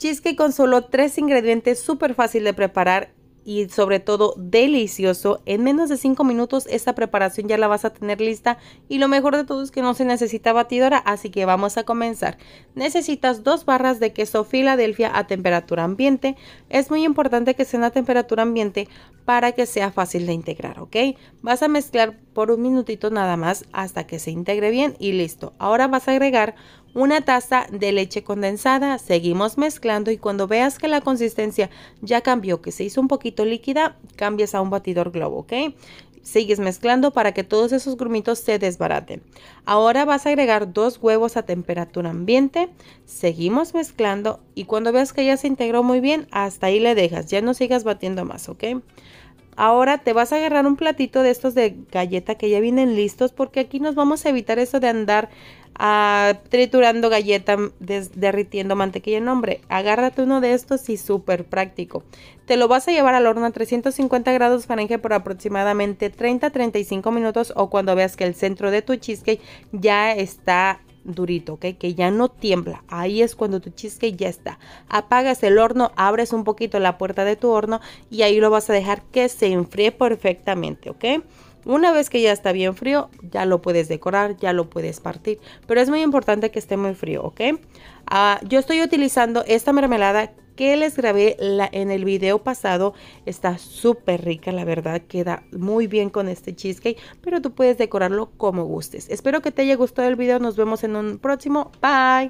Cheesecake con solo tres ingredientes, súper fácil de preparar y sobre todo delicioso. En menos de 5 minutos esta preparación ya la vas a tener lista y lo mejor de todo es que no se necesita batidora, así que vamos a comenzar. Necesitas dos barras de queso Filadelfia a temperatura ambiente. Es muy importante que sea a temperatura ambiente para que sea fácil de integrar, ¿ok? Vas a mezclar por un minutito nada más hasta que se integre bien y listo. Ahora vas a agregar una taza de leche condensada, seguimos mezclando y cuando veas que la consistencia ya cambió, que se hizo un poquito líquida, cambias a un batidor globo, ¿ok? Sigues mezclando para que todos esos grumitos se desbaraten. Ahora vas a agregar dos huevos a temperatura ambiente. Seguimos mezclando y cuando veas que ya se integró muy bien, hasta ahí le dejas. Ya no sigas batiendo más, ¿ok? Ahora te vas a agarrar un platito de estos de galleta que ya vienen listos porque aquí nos vamos a evitar eso de andar triturando galleta, derritiendo mantequilla. No, hombre, agárrate uno de estos y súper práctico. Te lo vas a llevar al horno a 350 grados Fahrenheit por aproximadamente 30-35 minutos o cuando veas que el centro de tu cheesecake ya está durito, ¿ok? Que ya no tiembla. Ahí es cuando tu cheesecake ya está. Apagas el horno, abres un poquito la puerta de tu horno y ahí lo vas a dejar que se enfríe perfectamente, ¿ok? Una vez que ya está bien frío, ya lo puedes decorar, ya lo puedes partir. Pero es muy importante que esté muy frío, ¿ok? Ah, yo estoy utilizando esta mermelada que les grabé en el video pasado. Está súper rica, la verdad. Queda muy bien con este cheesecake. Pero tú puedes decorarlo como gustes. Espero que te haya gustado el video. Nos vemos en un próximo. Bye.